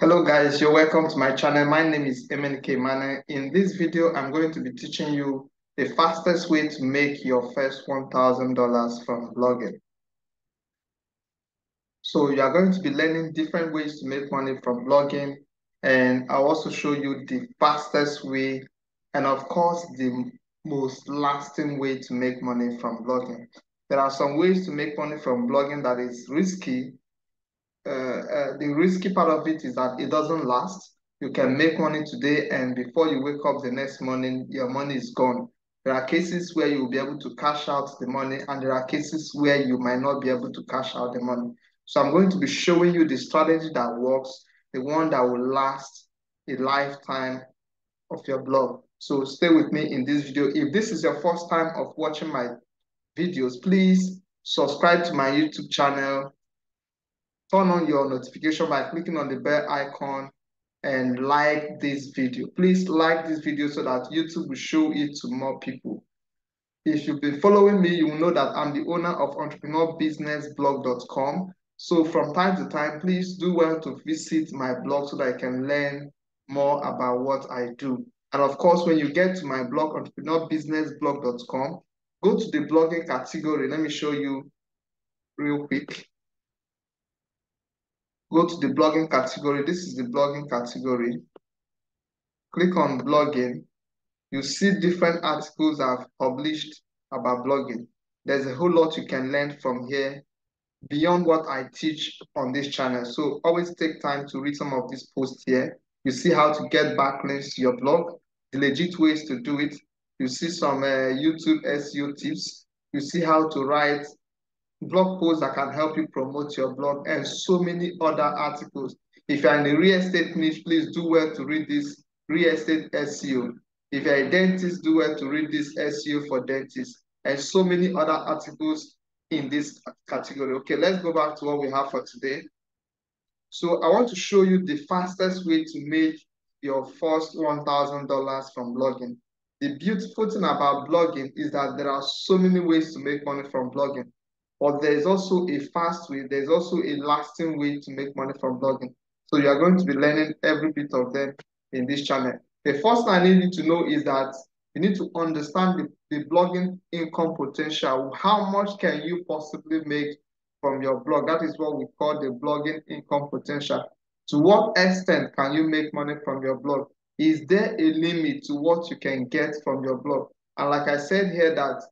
Hello guys, you're welcome to my channel. My name is Emenike Emmanuel. In this video, I'm going to be teaching you the fastest way to make your first $1,000 from blogging. So you are going to be learning different ways to make money from blogging and I'll also show you the fastest way and of course the most lasting way to make money from blogging. There are some ways to make money from blogging that is risky Uh, uh, the risky part of it is that it doesn't last. You can make money today, and before you wake up the next morning, your money is gone. There are cases where you'll be able to cash out the money, and there are cases where you might not be able to cash out the money. So I'm going to be showing you the strategy that works, the one that will last a lifetime of your blog. So stay with me in this video. If this is your first time of watching my videos, please subscribe to my YouTube channel, turn on your notification by clicking on the bell icon and like this video. Please like this video so that YouTube will show it to more people. If you've been following me, you will know that I'm the owner of entrepreneurbusinessblog.com. So from time to time, please do well to visit my blog so that I can learn more about what I do. And of course, when you get to my blog, entrepreneurbusinessblog.com, go to the blogging category. Let me show you real quick go to the blogging category. This is the blogging category. Click on blogging. You see different articles I've published about blogging. There's a whole lot you can learn from here beyond what I teach on this channel. So always take time to read some of these posts here. You see how to get backlinks to your blog, the legit ways to do it. You see some uh, YouTube SEO tips. You see how to write blog posts that can help you promote your blog, and so many other articles. If you're in the real estate niche, please do well to read this real estate SEO. If you're a dentist, do well to read this SEO for dentists, and so many other articles in this category. Okay, let's go back to what we have for today. So I want to show you the fastest way to make your first $1,000 from blogging. The beautiful thing about blogging is that there are so many ways to make money from blogging. But there's also a fast way, there's also a lasting way to make money from blogging. So you are going to be learning every bit of them in this channel. The first thing I need you to know is that you need to understand the, the blogging income potential. How much can you possibly make from your blog? That is what we call the blogging income potential. To what extent can you make money from your blog? Is there a limit to what you can get from your blog? And like I said here that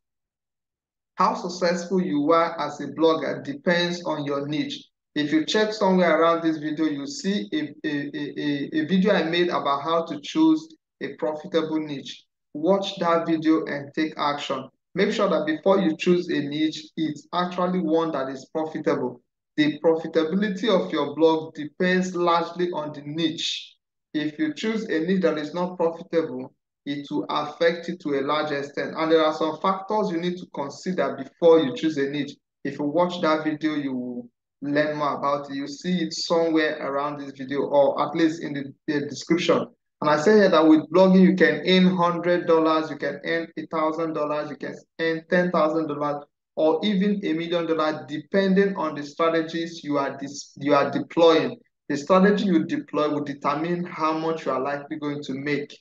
how successful you are as a blogger depends on your niche. If you check somewhere around this video, you see a, a, a, a video I made about how to choose a profitable niche. Watch that video and take action. Make sure that before you choose a niche, it's actually one that is profitable. The profitability of your blog depends largely on the niche. If you choose a niche that is not profitable, it will affect it to a large extent. And there are some factors you need to consider before you choose a niche. If you watch that video, you will learn more about it. You see it somewhere around this video or at least in the, the description. And I say here that with blogging, you can earn $100, you can earn $1,000, you can earn $10,000 or even a million dollars depending on the strategies you are, you are deploying. The strategy you deploy will determine how much you are likely going to make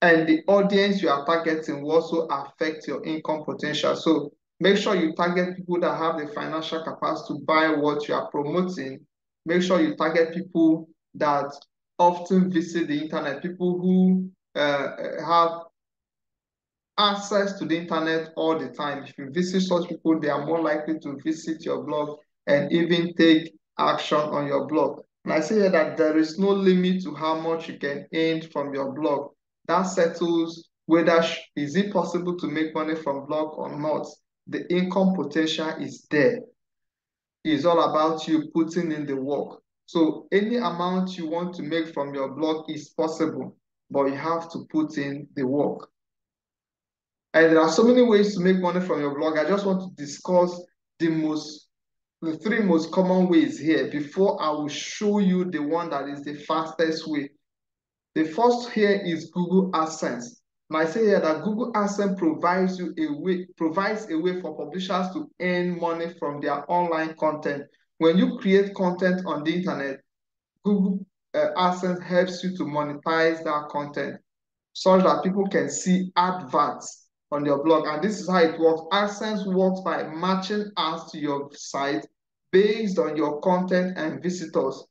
and the audience you are targeting will also affect your income potential. So make sure you target people that have the financial capacity to buy what you are promoting. Make sure you target people that often visit the internet, people who uh, have access to the internet all the time. If you visit such people, they are more likely to visit your blog and even take action on your blog. And I say that there is no limit to how much you can earn from your blog that settles whether is it possible to make money from blog or not. The income potential is there. It's all about you putting in the work. So any amount you want to make from your blog is possible, but you have to put in the work. And there are so many ways to make money from your blog. I just want to discuss the most, the three most common ways here before I will show you the one that is the fastest way the first here is Google AdSense. And I say here that Google AdSense provides you a way, provides a way for publishers to earn money from their online content. When you create content on the internet, Google uh, AdSense helps you to monetize that content such that people can see adverts on your blog. And this is how it works. AdSense works by matching ads to your site based on your content and visitors.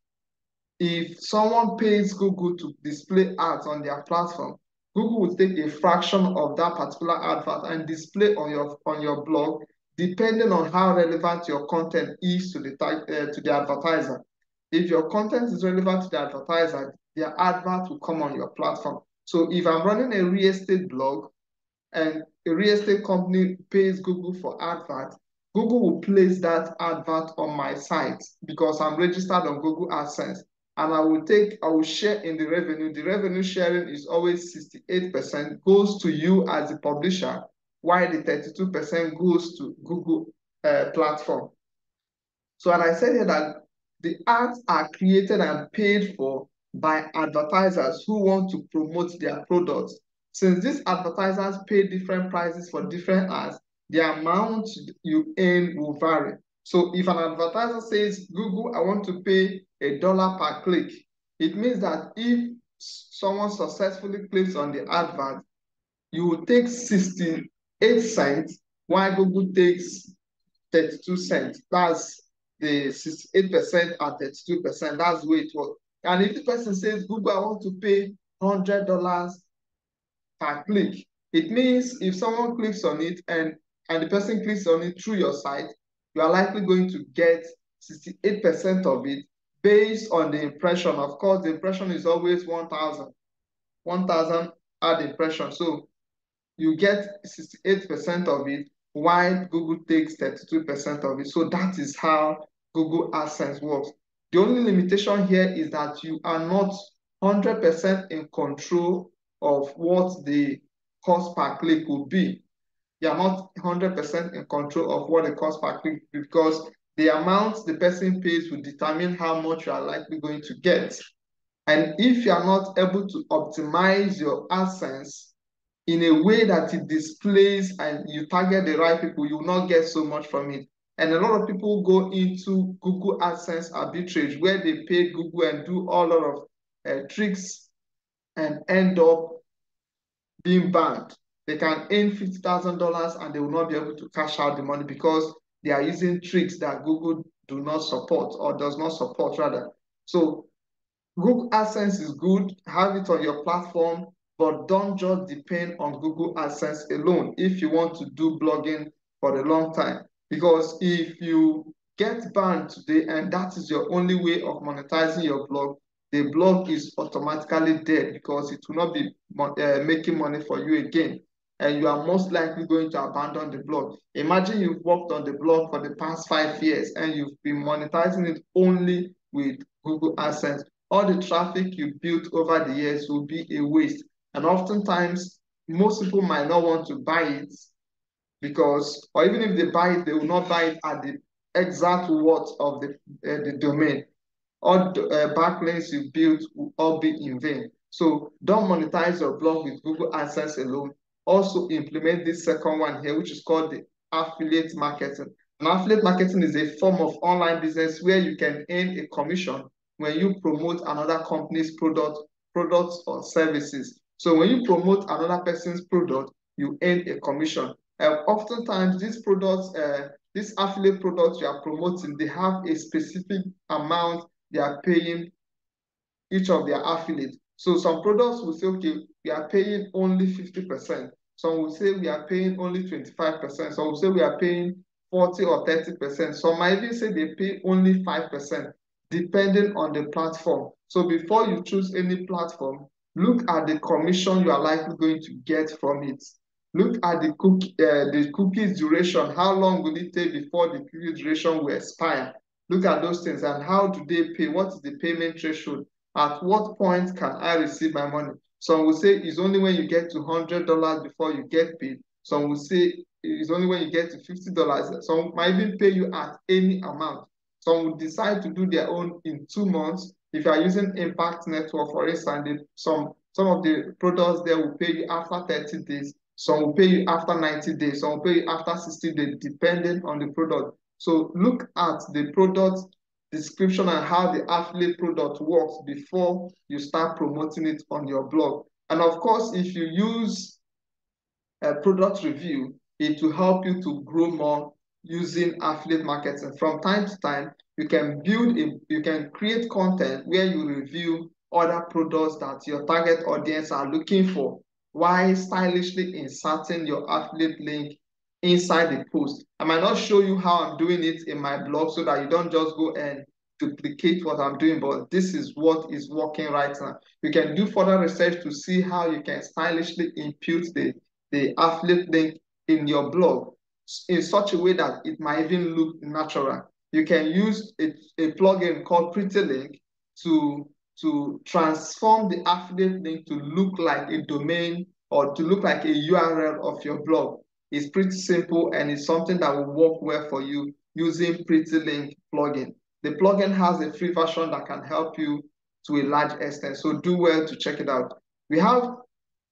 If someone pays Google to display ads on their platform, Google will take a fraction of that particular advert and display on your on your blog, depending on how relevant your content is to the uh, to the advertiser. If your content is relevant to the advertiser, their advert will come on your platform. So if I'm running a real estate blog and a real estate company pays Google for advert, Google will place that advert on my site because I'm registered on Google AdSense. And I will take, I will share in the revenue. The revenue sharing is always 68% goes to you as a publisher, while the 32% goes to Google uh, platform. So, and I said here that the ads are created and paid for by advertisers who want to promote their products. Since these advertisers pay different prices for different ads, the amount you earn will vary. So if an advertiser says, Google, I want to pay a dollar per click, it means that if someone successfully clicks on the advert, you will take 68 cents while Google takes 32 cents. That's the 68% and 32%. That's the way it works. And if the person says, Google, I want to pay $100 per click, it means if someone clicks on it and, and the person clicks on it through your site, you are likely going to get 68% of it based on the impression. Of course, the impression is always 1,000. 1,000 ad impression. So you get 68% of it while Google takes 32% of it. So that is how Google AdSense works. The only limitation here is that you are not 100% in control of what the cost per click would be. You are not 100% in control of what the cost per click because the amount the person pays will determine how much you are likely going to get. And if you are not able to optimize your AdSense in a way that it displays and you target the right people, you will not get so much from it. And a lot of people go into Google AdSense arbitrage where they pay Google and do all lot of uh, tricks and end up being banned. They can earn $50,000 and they will not be able to cash out the money because they are using tricks that Google do not support or does not support rather. So Google AdSense is good, have it on your platform, but don't just depend on Google AdSense alone if you want to do blogging for a long time. Because if you get banned today and that is your only way of monetizing your blog, the blog is automatically dead because it will not be uh, making money for you again. And you are most likely going to abandon the blog. Imagine you've worked on the blog for the past five years and you've been monetizing it only with Google AdSense. All the traffic you built over the years will be a waste. And oftentimes, most people might not want to buy it because, or even if they buy it, they will not buy it at the exact worth of the, uh, the domain. All the uh, backlinks you built will all be in vain. So don't monetize your blog with Google AdSense alone. Also implement this second one here, which is called the affiliate marketing. And affiliate marketing is a form of online business where you can earn a commission when you promote another company's product, products or services. So when you promote another person's product, you earn a commission. Uh, oftentimes, these products, uh, these affiliate products you are promoting, they have a specific amount they are paying each of their affiliates. So some products will say, okay, we are paying only 50%. Some will say we are paying only 25%. Some will say we are paying 40 or 30%. Some might even say they pay only 5%, depending on the platform. So before you choose any platform, look at the commission you are likely going to get from it. Look at the cookie, uh, the cookie's duration. How long will it take before the cookie duration will expire? Look at those things and how do they pay? What is the payment threshold? At what point can I receive my money? Some will say it's only when you get to $100 before you get paid. Some will say it's only when you get to $50. Some might even pay you at any amount. Some will decide to do their own in two months. If you are using Impact Network, for instance, some, some of the products there will pay you after 30 days. Some will pay you after 90 days, some will pay you after 60 days, depending on the product. So look at the product description and how the affiliate product works before you start promoting it on your blog. And of course, if you use a product review, it will help you to grow more using affiliate marketing. From time to time, you can build a, you can create content where you review other products that your target audience are looking for while stylishly inserting your affiliate link inside the post. I might not show you how I'm doing it in my blog so that you don't just go and duplicate what I'm doing, but this is what is working right now. You can do further research to see how you can stylishly impute the, the affiliate link in your blog in such a way that it might even look natural. You can use a, a plugin called PrettyLink to, to transform the affiliate link to look like a domain or to look like a URL of your blog. It's pretty simple and it's something that will work well for you using PrettyLink plugin. The plugin has a free version that can help you to a large extent. So do well to check it out. We have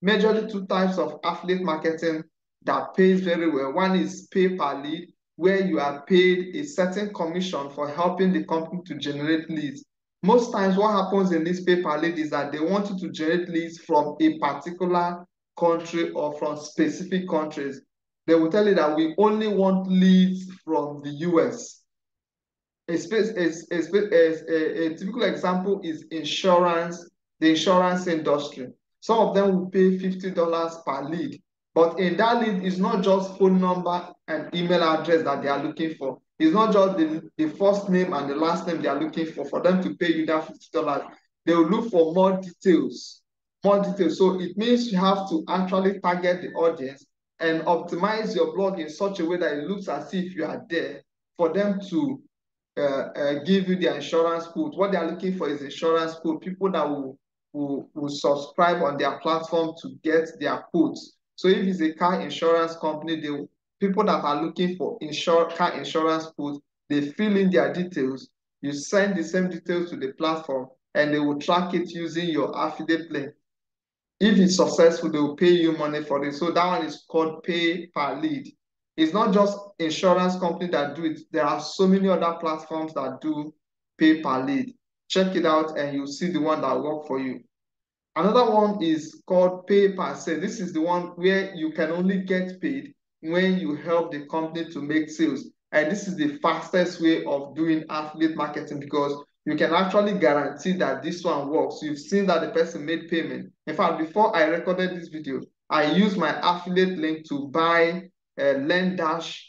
majorly two types of affiliate marketing that pays very well. One is pay per lead, where you are paid a certain commission for helping the company to generate leads. Most times what happens in this pay per lead is that they want you to generate leads from a particular country or from specific countries they will tell you that we only want leads from the US. A, a, a, a, typical example is insurance, the insurance industry. Some of them will pay $50 per lead. But in that lead, it's not just phone number and email address that they are looking for. It's not just the, the first name and the last name they are looking for, for them to pay you that $50. They will look for more details. More details. So it means you have to actually target the audience and optimize your blog in such a way that it looks as if you are there for them to uh, uh, give you their insurance quote. What they are looking for is insurance quote, people that will, will, will subscribe on their platform to get their quotes. So if it's a car insurance company, they people that are looking for insure, car insurance quotes, they fill in their details. You send the same details to the platform and they will track it using your affiliate link. If it's successful, they will pay you money for it. So that one is called pay per lead. It's not just insurance company that do it. There are so many other platforms that do pay per lead. Check it out and you'll see the one that work for you. Another one is called pay per sale. This is the one where you can only get paid when you help the company to make sales. And this is the fastest way of doing affiliate marketing because you can actually guarantee that this one works. You've seen that the person made payment. In fact, before I recorded this video, I used my affiliate link to buy a LearnDash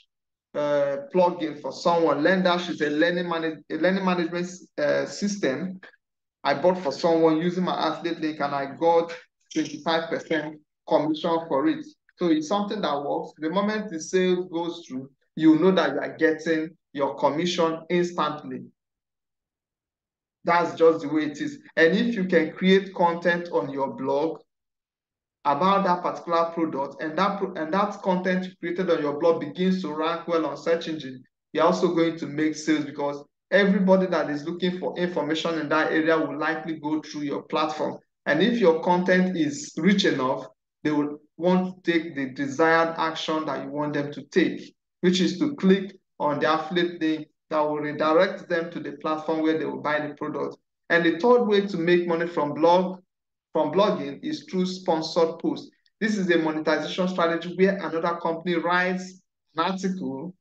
uh, plugin for someone. LearnDash is a learning, manage a learning management uh, system I bought for someone using my affiliate link and I got 25% commission for it. So it's something that works. The moment the sale goes through, you know that you are getting your commission instantly. That's just the way it is. And if you can create content on your blog about that particular product and that and that content created on your blog begins to rank well on search engine, you're also going to make sales because everybody that is looking for information in that area will likely go through your platform. And if your content is rich enough, they will want to take the desired action that you want them to take, which is to click on the affiliate link that will redirect them to the platform where they will buy the product. And the third way to make money from blog from blogging is through sponsored posts. This is a monetization strategy where another company writes an article,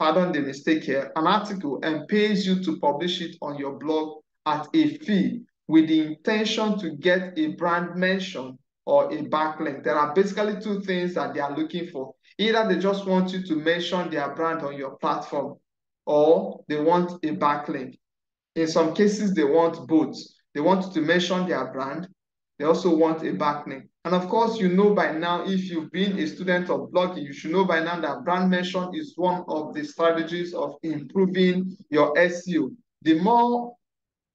pardon the mistake here, an article and pays you to publish it on your blog at a fee with the intention to get a brand mention or a backlink. There are basically two things that they are looking for. Either they just want you to mention their brand on your platform or they want a backlink. In some cases, they want both. They want to mention their brand. They also want a backlink. And of course, you know by now, if you've been a student of blogging, you should know by now that brand mention is one of the strategies of improving your SEO. The more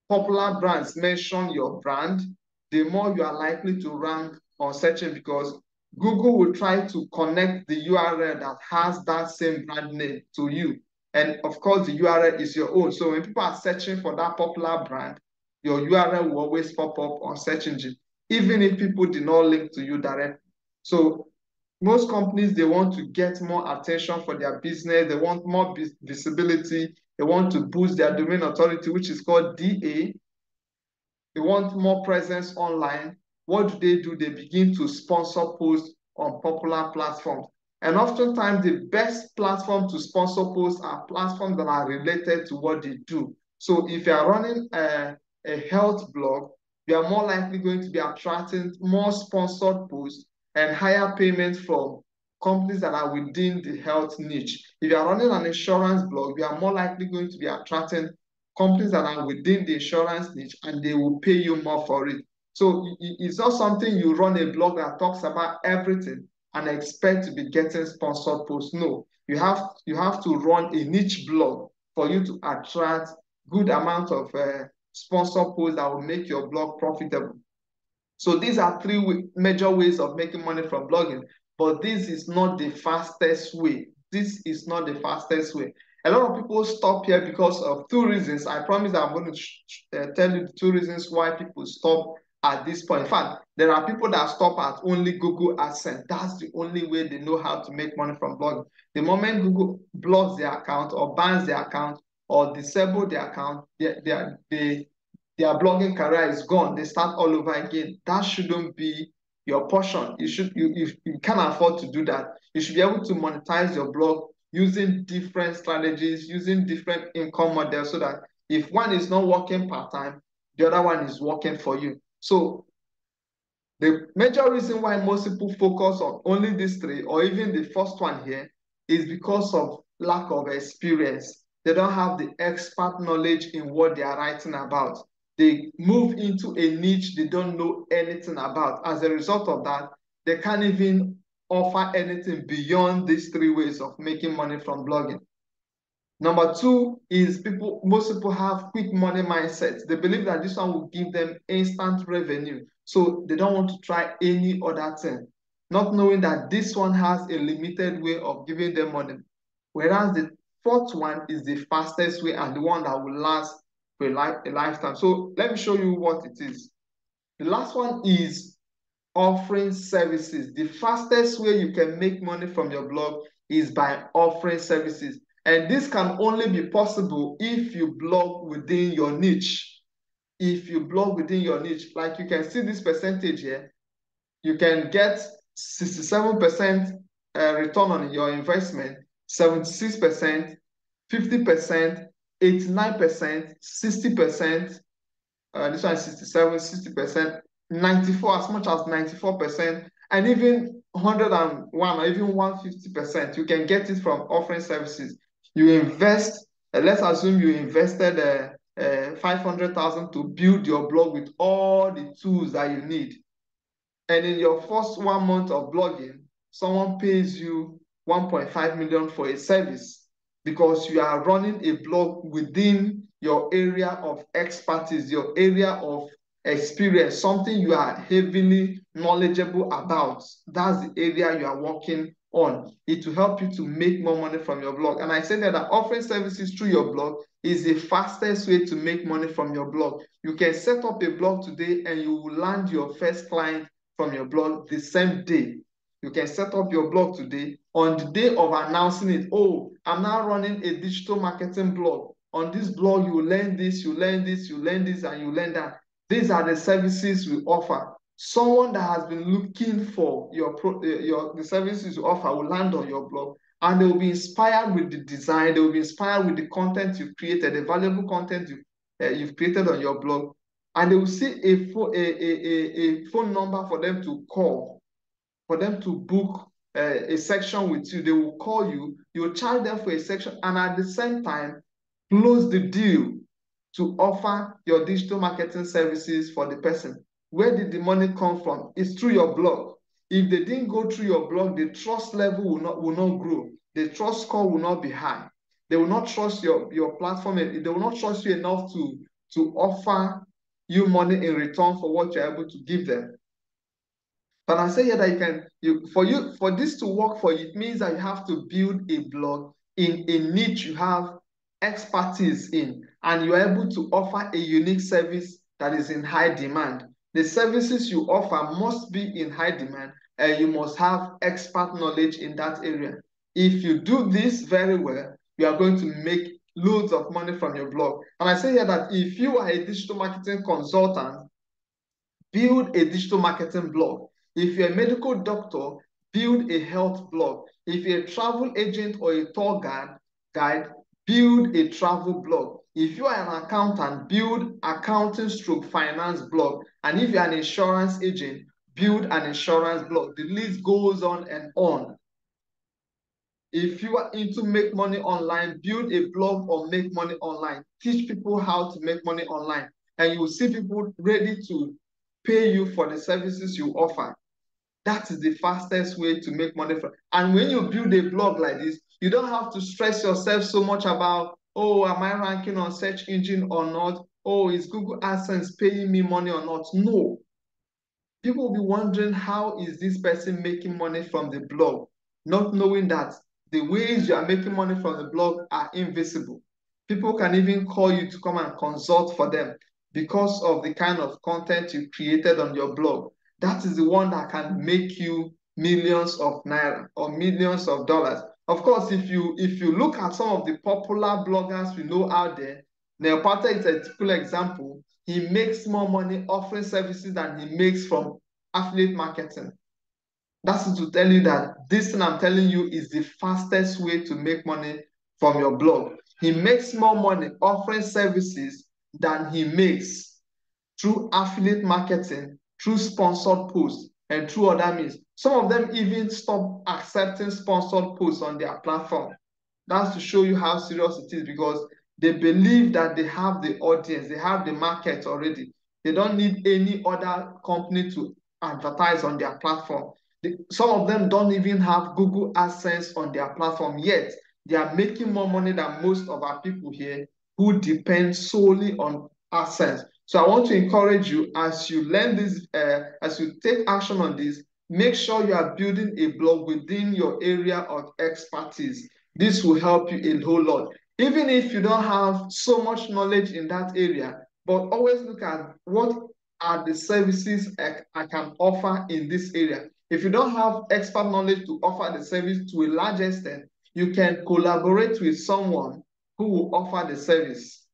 popular brands mention your brand, the more you are likely to rank on searching because Google will try to connect the URL that has that same brand name to you. And of course, the URL is your own. So when people are searching for that popular brand, your URL will always pop up on search engine, even if people did not link to you directly. So most companies, they want to get more attention for their business. They want more visibility They want to boost their domain authority, which is called DA. They want more presence online. What do they do? They begin to sponsor posts on popular platforms. And oftentimes, the best platform to sponsor posts are platforms that are related to what they do. So if you are running a, a health blog, you are more likely going to be attracting more sponsored posts and higher payments from companies that are within the health niche. If you are running an insurance blog, you are more likely going to be attracting companies that are within the insurance niche and they will pay you more for it. So it's not something you run a blog that talks about everything and expect to be getting sponsored posts. No, you have you have to run a niche blog for you to attract good amount of uh, sponsor posts that will make your blog profitable. So these are three major ways of making money from blogging, but this is not the fastest way. This is not the fastest way. A lot of people stop here because of two reasons. I promise I'm going to uh, tell you the two reasons why people stop at this point. In fact, there are people that stop at only Google AdSense. That's the only way they know how to make money from blogging. The moment Google blocks their account or bans their account or disable their account, their, their, their blogging career is gone. They start all over again. That shouldn't be your portion. You should you, you, you can't afford to do that. You should be able to monetize your blog using different strategies, using different income models so that if one is not working part-time, the other one is working for you. So the major reason why most people focus on only these three or even the first one here is because of lack of experience. They don't have the expert knowledge in what they are writing about. They move into a niche they don't know anything about. As a result of that, they can't even offer anything beyond these three ways of making money from blogging. Number two is people, most people have quick money mindsets. They believe that this one will give them instant revenue. So they don't want to try any other thing, not knowing that this one has a limited way of giving them money. Whereas the fourth one is the fastest way and the one that will last for a, life, a lifetime. So let me show you what it is. The last one is offering services. The fastest way you can make money from your blog is by offering services. And this can only be possible if you blog within your niche. If you blog within your niche, like you can see this percentage here, you can get 67% uh, return on your investment, 76%, 50%, 89%, 60%, uh, this one is 67, 60%, 94, as much as 94%, and even 101 or even 150%. You can get it from offering services you invest, uh, let's assume you invested uh, uh, 500,000 to build your blog with all the tools that you need. And in your first one month of blogging, someone pays you 1.5 million for a service because you are running a blog within your area of expertise, your area of experience, something you are heavily knowledgeable about. That's the area you are working on. It will help you to make more money from your blog. And I said that offering services through your blog is the fastest way to make money from your blog. You can set up a blog today and you will land your first client from your blog the same day. You can set up your blog today on the day of announcing it. Oh, I'm now running a digital marketing blog. On this blog, you learn this, you learn this, you learn this, and you learn that. These are the services we offer someone that has been looking for your pro, uh, your the services you offer will land on your blog and they will be inspired with the design they will be inspired with the content you've created the valuable content you, uh, you've created on your blog and they will see a, a, a, a, phone number for them to call for them to book uh, a section with you. They will call you you'll charge them for a section and at the same time close the deal to offer your digital marketing services for the person where did the money come from? It's through your blog. If they didn't go through your blog, the trust level will not will not grow. The trust score will not be high. They will not trust your, your platform. They will not trust you enough to, to offer you money in return for what you're able to give them. But I say here that you can you for you for this to work for you, it means that you have to build a blog in a niche you have expertise in, and you're able to offer a unique service that is in high demand the services you offer must be in high demand and you must have expert knowledge in that area. If you do this very well, you are going to make loads of money from your blog. And I say here that if you are a digital marketing consultant, build a digital marketing blog. If you're a medical doctor, build a health blog. If you're a travel agent or a tour guide, guide build a travel blog. If you are an accountant, build accounting stroke finance blog. And if you're an insurance agent, build an insurance blog. The list goes on and on. If you are into make money online, build a blog or make money online. Teach people how to make money online. And you will see people ready to pay you for the services you offer. That is the fastest way to make money. From. And when you build a blog like this, you don't have to stress yourself so much about, oh, am I ranking on search engine or not? Oh, is Google AdSense paying me money or not? No. People will be wondering how is this person making money from the blog, not knowing that the ways you are making money from the blog are invisible. People can even call you to come and consult for them because of the kind of content you created on your blog. That is the one that can make you millions of naira or millions of dollars. Of course, if you if you look at some of the popular bloggers we know out there, Neil Patel is a typical example. He makes more money offering services than he makes from affiliate marketing. That's to tell you that this thing I'm telling you is the fastest way to make money from your blog. He makes more money offering services than he makes through affiliate marketing, through sponsored posts, and through other means. Some of them even stop accepting sponsored posts on their platform. That's to show you how serious it is because they believe that they have the audience, they have the market already. They don't need any other company to advertise on their platform. some of them don't even have Google AdSense on their platform yet. They are making more money than most of our people here who depend solely on AdSense. So I want to encourage you as you learn this, uh, as you take action on this, make sure you are building a blog within your area of expertise. This will help you a whole lot. Even if you don't have so much knowledge in that area, but always look at what are the services I, can offer in this area. If you don't have expert knowledge to offer the service to a large extent, you can collaborate with someone who will offer the service.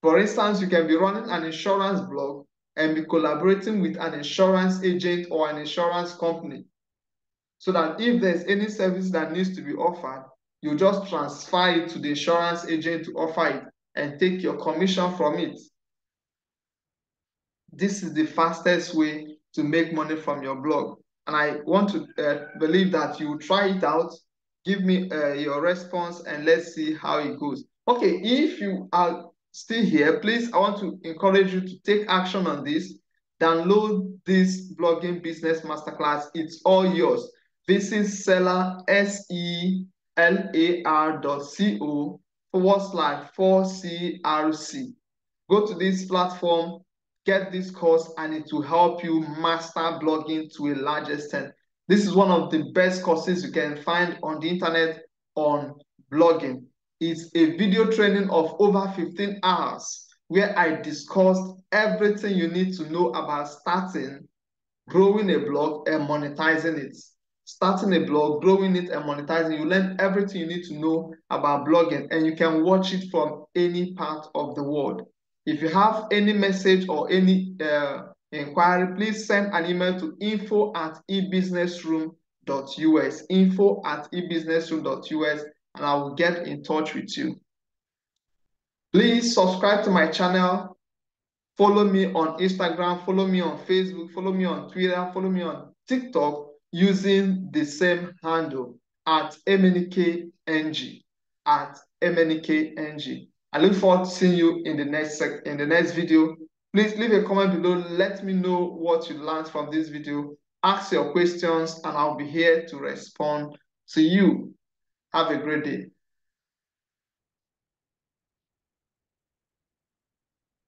For instance, you can be running an insurance blog and be collaborating with an insurance agent or an insurance company. So that if there's any service that needs to be offered, you just transfer it to the insurance agent to offer it and take your commission from it. This is the fastest way to make money from your blog and I want to uh, believe that you try it out. Give me uh, your response and let's see how it goes. Okay, if you are still here, please, I want to encourage you to take action on this. Download this blogging business masterclass. It's all yours. Visit Selar, S-E-L-A-R dot C-O forward slash 4CRC. Go to this platform, get this course and it will help you master blogging to a large extent. This is one of the best courses you can find on the internet on blogging. It's a video training of over 15 hours where I discussed everything you need to know about starting, growing a blog, and monetizing it. Starting a blog, growing it, and monetizing. You learn everything you need to know about blogging, and you can watch it from any part of the world. If you have any message or any uh, inquiry, please send an email to info at ebusinessroom.us, info at ebusinessroom.us, and I will get in touch with you. Please subscribe to my channel. Follow me on Instagram, follow me on Facebook, follow me on Twitter, follow me on TikTok using the same handle at MNKNG, at MNKNG. I look forward to seeing you in the next in the next video. Please leave a comment below. Let me know what you learned from this video. Ask your questions and I'll be here to respond to you. Have a great day.